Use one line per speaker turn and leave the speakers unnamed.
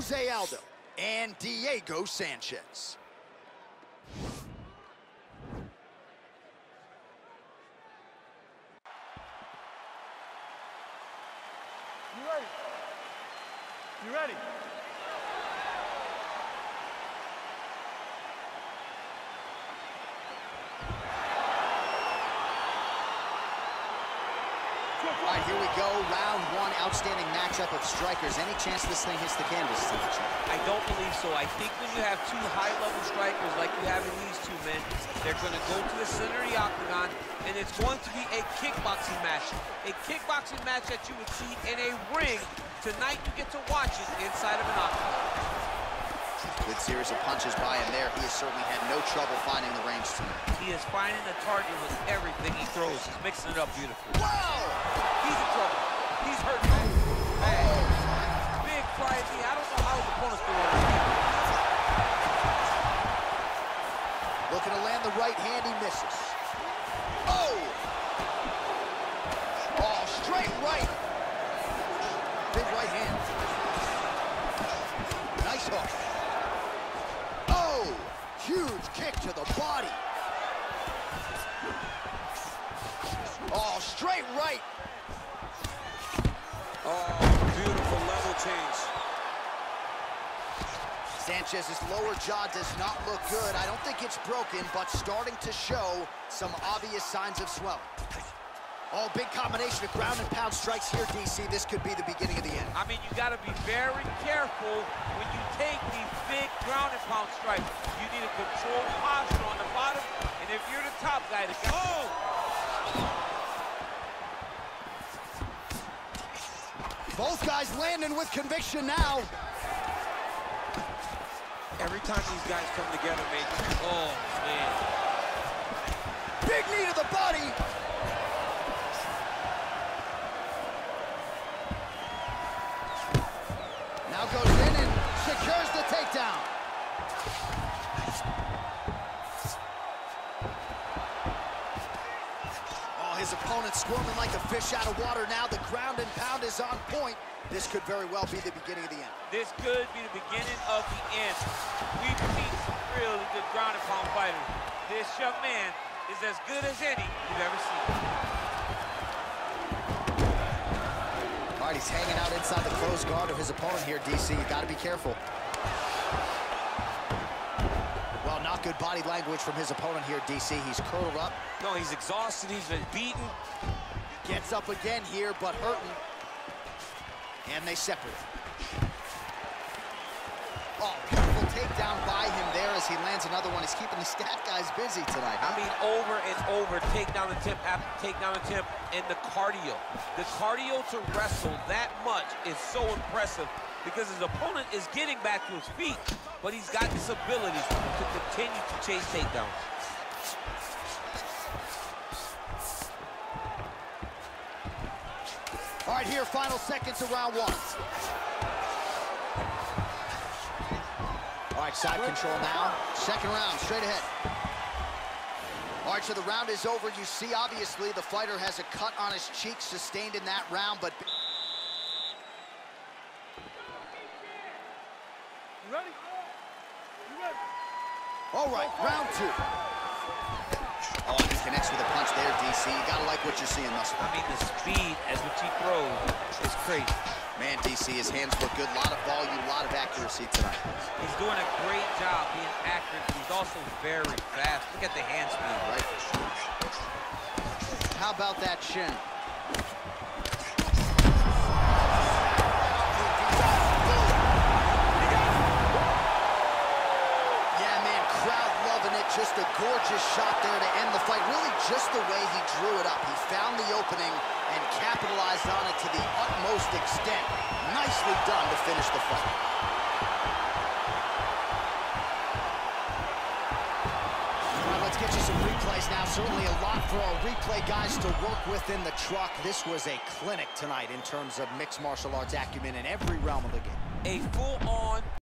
Jose Aldo and Diego Sanchez.
You ready? You ready?
All right, here we go. Round one, matchup of strikers. Any chance this thing hits the canvas, Steve?
I don't believe so. I think when you have two high-level strikers like you have in these two men, they're going to go to the center of the octagon, and it's going to be a kickboxing match. A kickboxing match that you would see in a ring. Tonight, you get to watch it inside of an octagon.
Good series of punches by him there. He has certainly had no trouble finding the range tonight.
He is finding the target with everything he throws. He's mixing it up beautifully.
Whoa!
He's in trouble. He's hurt. I don't know how his opponent's doing.
Looking to land the right hand, he misses. Oh! Oh, straight right. Big right hand. Nice hook. Oh! Huge kick to the body. Oh, straight right.
Change.
Sanchez's lower jaw does not look good. I don't think it's broken, but starting to show some obvious signs of swelling. Oh, big combination of ground and pound strikes here, DC. This could be the beginning of the end.
I mean, you got to be very careful when you take these big ground and pound strikes. You need a controlled posture on the bottom, and if you're the top guy, to go.
Both guys landing with conviction now.
Every time these guys come together,
Oh, man.
Big knee to the body. Now goes in and secures the takedown. His opponent squirming like a fish out of water now. The ground and pound is on point. This could very well be the beginning of the end.
This could be the beginning of the end. We've seen some really good ground and pound fighters. This young man is as good as any you've ever seen.
All right, he's hanging out inside the closed guard of his opponent here, DC. You got to be careful. Body language from his opponent here, DC. He's curled up,
no, he's exhausted, he's been beaten.
gets up again here, but hurting. And they separate. Oh, beautiful takedown by him there as he lands another one. He's keeping the stat guys busy tonight.
I mean, over and over, take down the tip after take down the tip, and the cardio. The cardio to wrestle that much is so impressive because his opponent is getting back to his feet, but he's got this ability to continue to chase takedowns.
All right, here, final seconds of round one. All right, side control now. Second round, straight ahead. All right, so the round is over. You see, obviously, the fighter has a cut on his cheek sustained in that round, but...
You ready? You ready?
All right, round two. Oh, he connects with a punch there, DC. You gotta like what you're seeing thus far.
I mean, the speed as which he throws is crazy.
Man, DC, his hands look good. A lot of volume, a lot of accuracy tonight.
He's doing a great job being accurate, but he's also very fast. Look at the hand speed.
Right? How about that shin? Just a gorgeous shot there to end the fight. Really just the way he drew it up. He found the opening and capitalized on it to the utmost extent. Nicely done to finish the fight. Let's get you some replays now. Certainly a lot for our replay guys to work with in the truck. This was a clinic tonight in terms of mixed martial arts acumen in every realm of the game.
A full-on